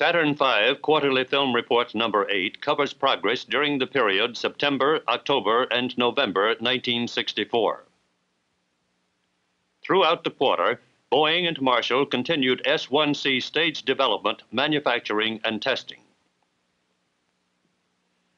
Saturn V Quarterly Film Report Number 8 covers progress during the period September, October, and November 1964. Throughout the quarter, Boeing and Marshall continued S 1C stage development, manufacturing, and testing.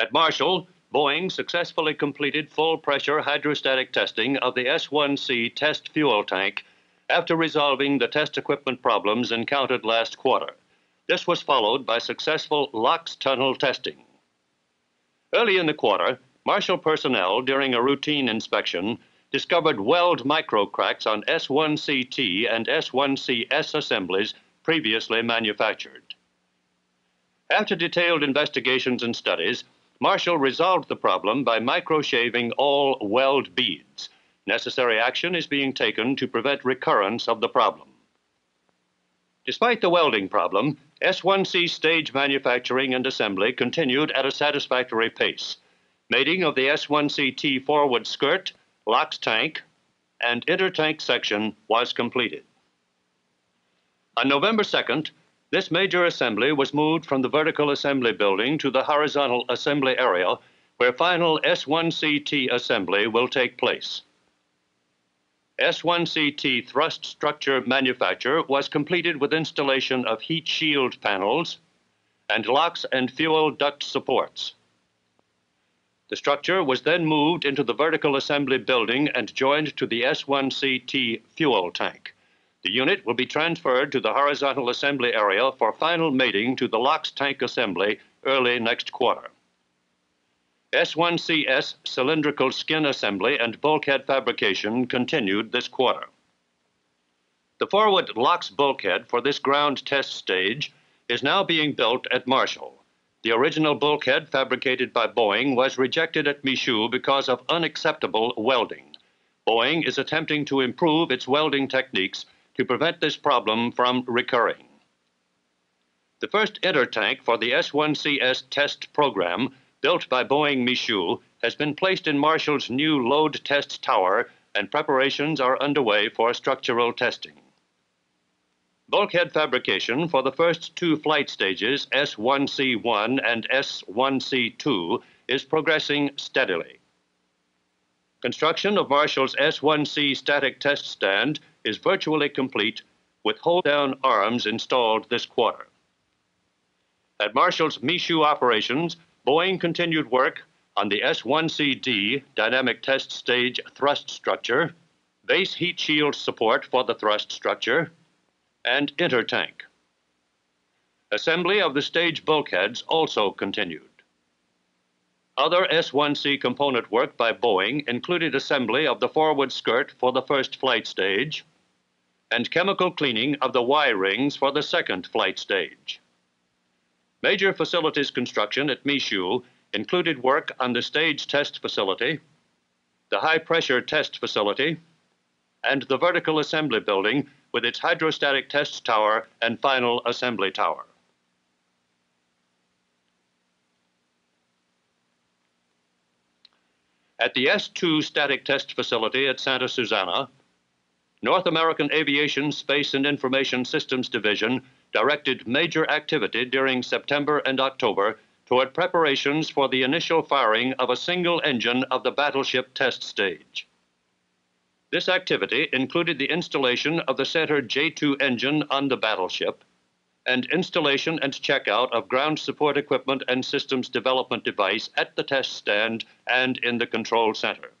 At Marshall, Boeing successfully completed full pressure hydrostatic testing of the S 1C test fuel tank after resolving the test equipment problems encountered last quarter. This was followed by successful LOX tunnel testing. Early in the quarter, Marshall personnel, during a routine inspection, discovered weld microcracks on S1CT and S1CS assemblies previously manufactured. After detailed investigations and studies, Marshall resolved the problem by microshaving all weld beads. Necessary action is being taken to prevent recurrence of the problem. Despite the welding problem, S1C stage manufacturing and assembly continued at a satisfactory pace. Mating of the S1CT forward skirt, LOX tank, and intertank section was completed. On November 2nd, this major assembly was moved from the vertical assembly building to the horizontal assembly area where final S1CT assembly will take place. S1CT thrust structure manufacture was completed with installation of heat shield panels and LOX and fuel duct supports. The structure was then moved into the vertical assembly building and joined to the S1CT fuel tank. The unit will be transferred to the horizontal assembly area for final mating to the LOX tank assembly early next quarter. S1CS cylindrical skin assembly and bulkhead fabrication continued this quarter. The forward LOX bulkhead for this ground test stage is now being built at Marshall. The original bulkhead fabricated by Boeing was rejected at Michoud because of unacceptable welding. Boeing is attempting to improve its welding techniques to prevent this problem from recurring. The first intertank for the S1CS test program built by Boeing Michoud, has been placed in Marshall's new load test tower, and preparations are underway for structural testing. Bulkhead fabrication for the first two flight stages, S1C1 and S1C2, is progressing steadily. Construction of Marshall's S1C static test stand is virtually complete, with hold-down arms installed this quarter. At Marshall's Michoud operations, Boeing continued work on the S1CD dynamic test stage thrust structure, base heat shield support for the thrust structure, and intertank. Assembly of the stage bulkheads also continued. Other S1C component work by Boeing included assembly of the forward skirt for the first flight stage and chemical cleaning of the Y rings for the second flight stage. Major facilities construction at Michoud included work on the stage test facility, the high pressure test facility, and the vertical assembly building with its hydrostatic test tower and final assembly tower. At the S2 static test facility at Santa Susana, North American Aviation Space and Information Systems Division directed major activity during September and October toward preparations for the initial firing of a single engine of the battleship test stage. This activity included the installation of the center J2 engine on the battleship and installation and checkout of ground support equipment and systems development device at the test stand and in the control center.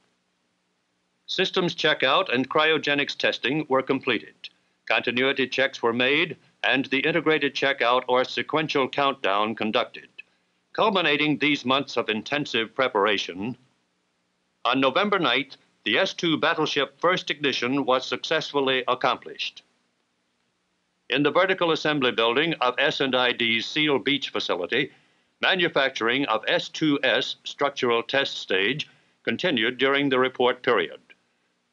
Systems checkout and cryogenics testing were completed. Continuity checks were made and the integrated checkout or sequential countdown conducted. Culminating these months of intensive preparation, on November 9th, the S-2 battleship first ignition was successfully accomplished. In the vertical assembly building of S&ID's Seal Beach facility, manufacturing of S-2S structural test stage continued during the report period.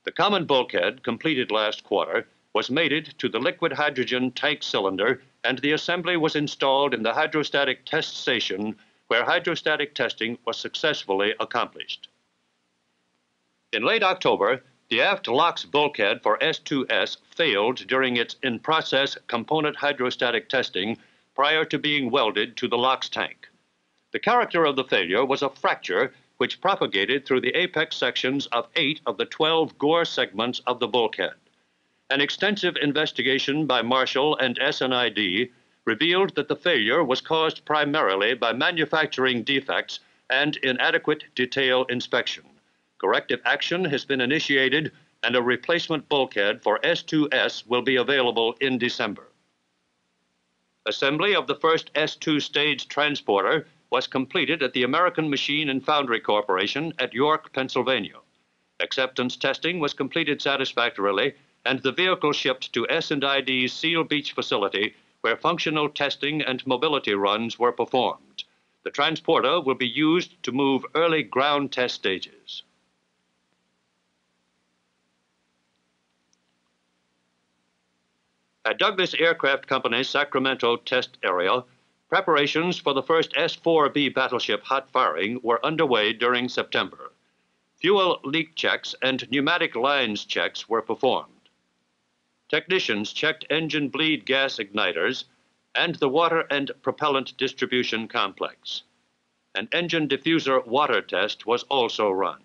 The common bulkhead, completed last quarter, was mated to the liquid hydrogen tank cylinder, and the assembly was installed in the hydrostatic test station where hydrostatic testing was successfully accomplished. In late October, the aft LOX bulkhead for S2S failed during its in process component hydrostatic testing prior to being welded to the LOX tank. The character of the failure was a fracture which propagated through the apex sections of eight of the 12 gore segments of the bulkhead. An extensive investigation by Marshall and S&ID revealed that the failure was caused primarily by manufacturing defects and inadequate detail inspection. Corrective action has been initiated and a replacement bulkhead for S2S will be available in December. Assembly of the first S2 stage transporter was completed at the American Machine and Foundry Corporation at York, Pennsylvania. Acceptance testing was completed satisfactorily and the vehicle shipped to S&ID's Seal Beach facility where functional testing and mobility runs were performed. The transporter will be used to move early ground test stages. At Douglas Aircraft Company's Sacramento test area, preparations for the first S-4B battleship hot firing were underway during September. Fuel leak checks and pneumatic lines checks were performed. Technicians checked engine bleed gas igniters and the water and propellant distribution complex. An engine diffuser water test was also run.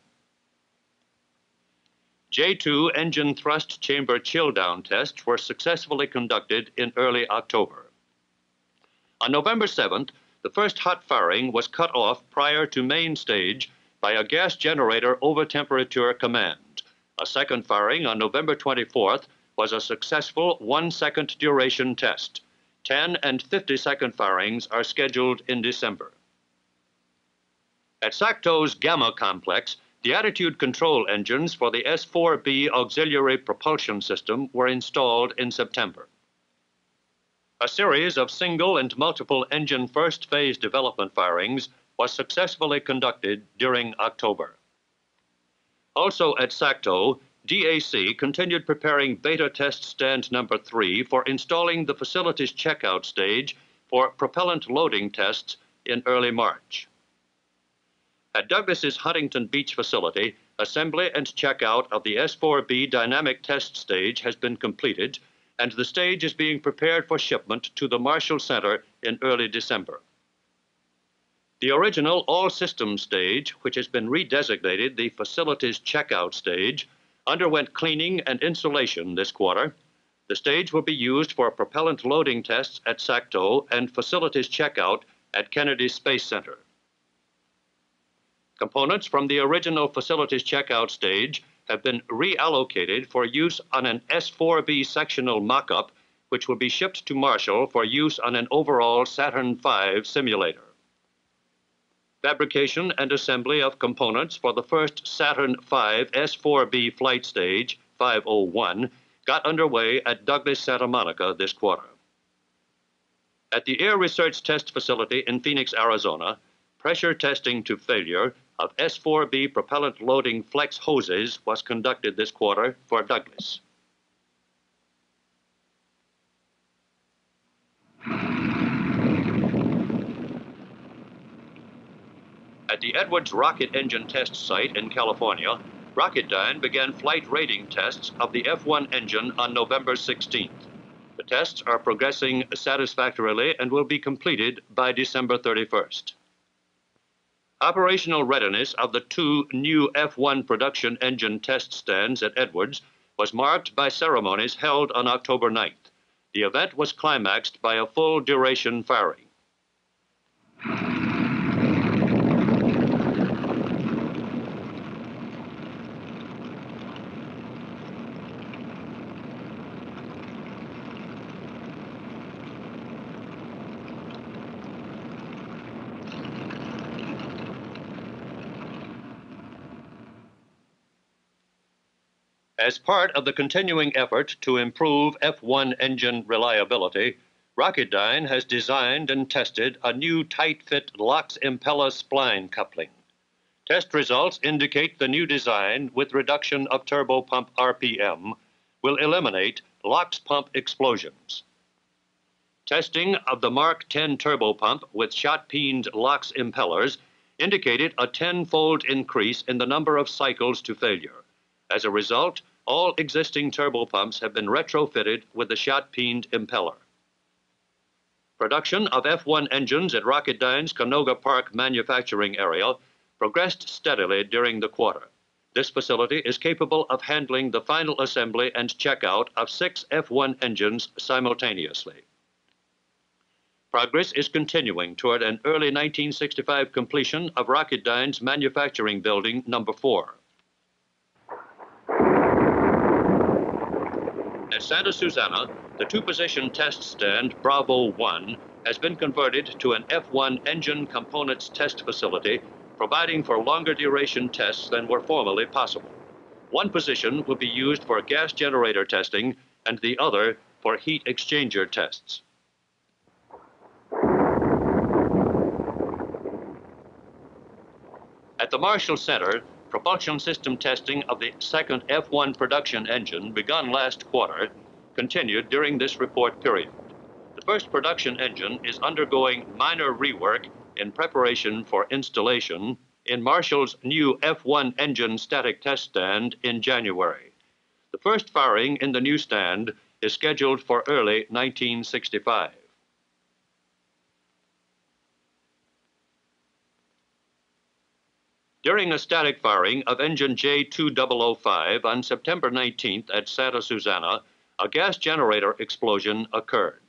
J2 engine thrust chamber chill down tests were successfully conducted in early October. On November 7th, the first hot firing was cut off prior to main stage by a gas generator over temperature command. A second firing on November 24th was a successful one second duration test. 10 and 50 second firings are scheduled in December. At SACTO's Gamma complex, the attitude control engines for the S-4B auxiliary propulsion system were installed in September. A series of single and multiple engine first phase development firings was successfully conducted during October. Also at SACTO, DAC continued preparing beta test stand number three for installing the facility's checkout stage for propellant loading tests in early March. At Douglas's Huntington Beach facility, assembly and checkout of the S4B dynamic test stage has been completed, and the stage is being prepared for shipment to the Marshall Center in early December. The original all systems stage, which has been redesignated the facilities checkout stage, underwent cleaning and insulation this quarter. The stage will be used for propellant loading tests at SACTO and facilities checkout at Kennedy Space Center. Components from the original facilities checkout stage have been reallocated for use on an S4B sectional mock-up, which will be shipped to Marshall for use on an overall Saturn V simulator. Fabrication and assembly of components for the first Saturn V S4B flight stage, 501, got underway at Douglas Santa Monica this quarter. At the AiResearch Test Facility in Phoenix, Arizona, pressure testing to failure of S4B propellant loading flex hoses was conducted this quarter for Douglas. At the Edwards rocket engine test site in California, Rocketdyne began flight rating tests of the F1 engine on November 16th. The tests are progressing satisfactorily and will be completed by December 31st. Operational readiness of the two new F1 production engine test stands at Edwards was marked by ceremonies held on October 9th. The event was climaxed by a full duration firing. As part of the continuing effort to improve F1 engine reliability, Rocketdyne has designed and tested a new tight-fit LOX impeller spline coupling. Test results indicate the new design with reduction of turbopump RPM will eliminate LOX pump explosions. Testing of the Mark 10 turbopump with shot-peened LOX impellers indicated a tenfold increase in the number of cycles to failure. As a result, all existing turbopumps have been retrofitted with the shot-peened impeller. Production of F-1 engines at Rocketdyne's Canoga Park manufacturing area progressed steadily during the quarter. This facility is capable of handling the final assembly and checkout of six F-1 engines simultaneously. Progress is continuing toward an early 1965 completion of Rocketdyne's manufacturing building number four. At Santa Susana, the two-position test stand Bravo 1 has been converted to an F-1 engine components test facility, providing for longer duration tests than were formerly possible. One position will be used for gas generator testing and the other for heat exchanger tests. At the Marshall Center, propulsion system testing of the second F-1 production engine begun last quarter continued during this report period. The first production engine is undergoing minor rework in preparation for installation in Marshall's new F-1 engine static test stand in January. The first firing in the new stand is scheduled for early 1965. During a static firing of engine J2005 on September 19th at Santa Susana, a gas generator explosion occurred.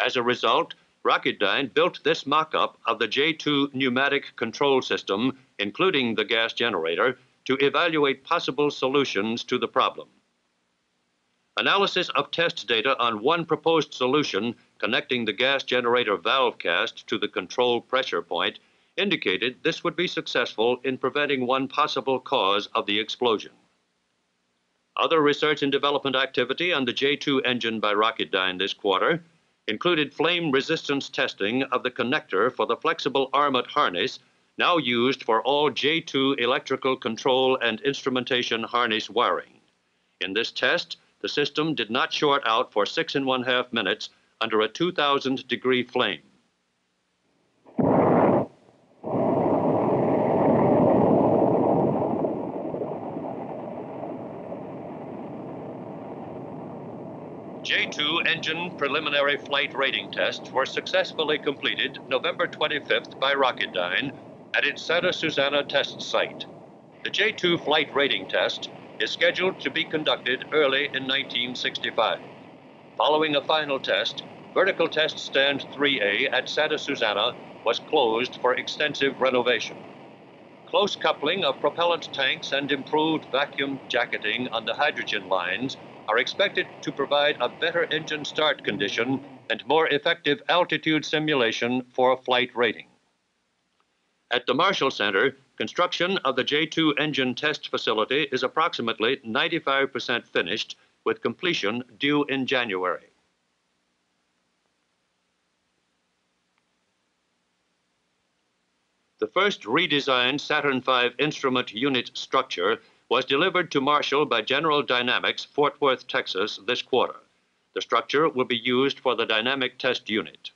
As a result, Rocketdyne built this mock-up of the J2 pneumatic control system, including the gas generator, to evaluate possible solutions to the problem. Analysis of test data on one proposed solution connecting the gas generator valve cast to the control pressure point indicated this would be successful in preventing one possible cause of the explosion. Other research and development activity on the J2 engine by Rocketdyne this quarter included flame resistance testing of the connector for the flexible armament harness now used for all J2 electrical control and instrumentation harness wiring. In this test, the system did not short out for six and one half minutes under a 2000 degree flame. J2 engine preliminary flight rating tests were successfully completed November 25th by Rocketdyne at its Santa Susana test site. The J2 flight rating test is scheduled to be conducted early in 1965. Following a final test, vertical test stand 3A at Santa Susana was closed for extensive renovation. Close coupling of propellant tanks and improved vacuum jacketing on the hydrogen lines are expected to provide a better engine start condition and more effective altitude simulation for flight rating. At the Marshall Center, construction of the J2 engine test facility is approximately 95% finished, with completion due in January. The first redesigned Saturn V instrument unit structure was delivered to Marshall by General Dynamics, Fort Worth, Texas, this quarter. The structure will be used for the dynamic test unit.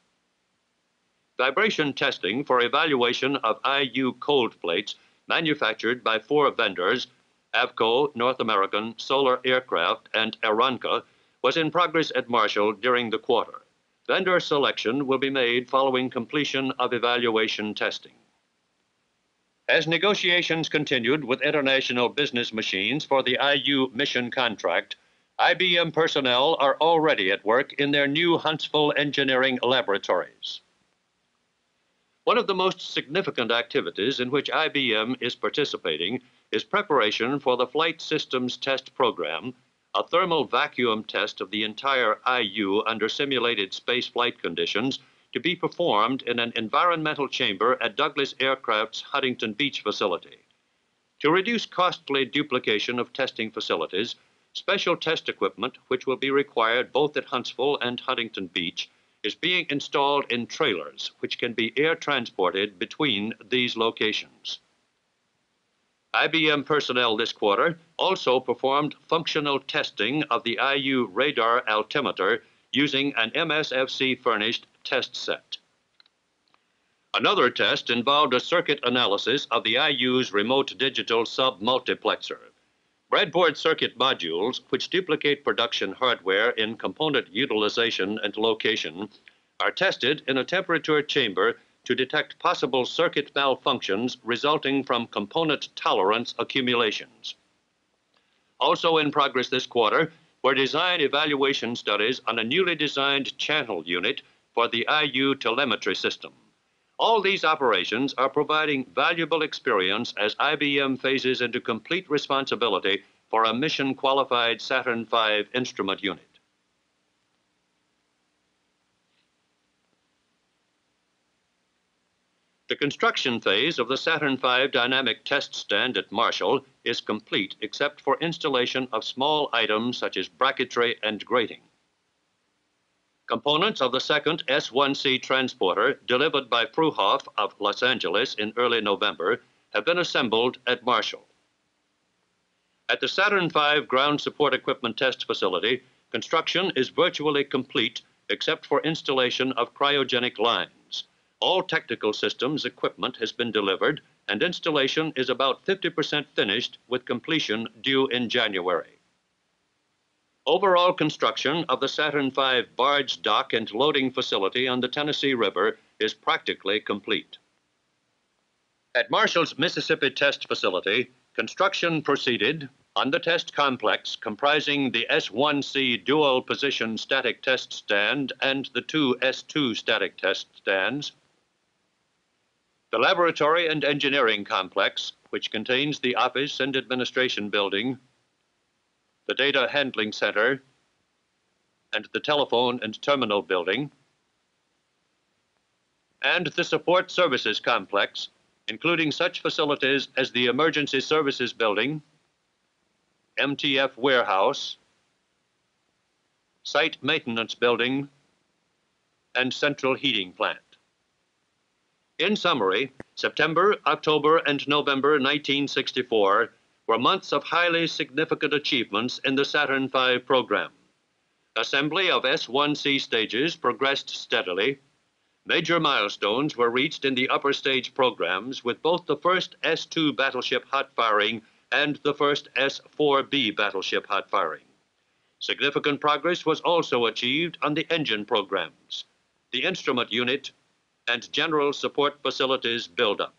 Vibration testing for evaluation of IU cold plates manufactured by four vendors, Avco, North American, Solar Aircraft, and Aeronca, was in progress at Marshall during the quarter. Vendor selection will be made following completion of evaluation testing. As negotiations continued with international business machines for the IU mission contract, IBM personnel are already at work in their new Huntsville engineering laboratories. One of the most significant activities in which IBM is participating is preparation for the Flight Systems Test Program, a thermal vacuum test of the entire IU under simulated spaceflight conditions to be performed in an environmental chamber at Douglas Aircraft's Huntington Beach facility. To reduce costly duplication of testing facilities, special test equipment, which will be required both at Huntsville and Huntington Beach, is being installed in trailers, which can be air transported between these locations. IBM personnel this quarter also performed functional testing of the IU radar altimeter using an MSFC furnished test set. Another test involved a circuit analysis of the IU's remote digital sub-multiplexer. Breadboard circuit modules, which duplicate production hardware in component utilization and location, are tested in a temperature chamber to detect possible circuit malfunctions resulting from component tolerance accumulations. Also in progress this quarter were design evaluation studies on a newly designed channel unit for the IU telemetry system. All these operations are providing valuable experience as IBM phases into complete responsibility for a mission qualified Saturn V instrument unit. The construction phase of the Saturn V dynamic test stand at Marshall is complete except for installation of small items such as bracketry and grating. Components of the second S-1C transporter delivered by Fruehauf of Los Angeles in early November have been assembled at Marshall. At the Saturn V ground support equipment test facility, construction is virtually complete except for installation of cryogenic lines. All technical systems equipment has been delivered, and installation is about 50% finished with completion due in January. Overall construction of the Saturn V barge dock and loading facility on the Tennessee River is practically complete. At Marshall's Mississippi Test Facility, construction proceeded on the test complex comprising the S1C dual position static test stand and the two S2 static test stands the laboratory and engineering complex, which contains the office and administration building, the data handling center, and the telephone and terminal building, and the support services complex, including such facilities as the Emergency Services Building, MTF Warehouse, Site Maintenance Building, and Central Heating Plant. In summary, September, October, and November 1964 were months of highly significant achievements in the Saturn V program. Assembly of S-1C stages progressed steadily. Major milestones were reached in the upper stage programs with both the first S-2 battleship hot firing and the first S-4B battleship hot firing. Significant progress was also achieved on the engine programs. The instrument unit and general support facilities buildup.